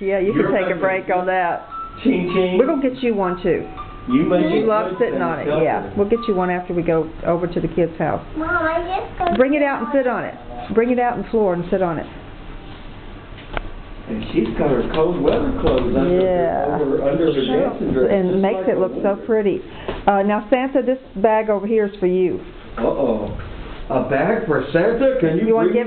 Yeah, you You're can take a break on that. Ching ching. We're gonna get you one too. You You love sitting on it, yeah. We'll get you one after we go over to the kids' house. Mom, I just. Bring it out and sit on it. Bring it out on the floor and sit on it. And she's got her cold weather clothes under, Yeah. over, under her dancing dress. And makes like it look so pretty. Uh, now Santa, this bag over here is for you. Uh-oh. A bag for Santa? Can you You wanna bring give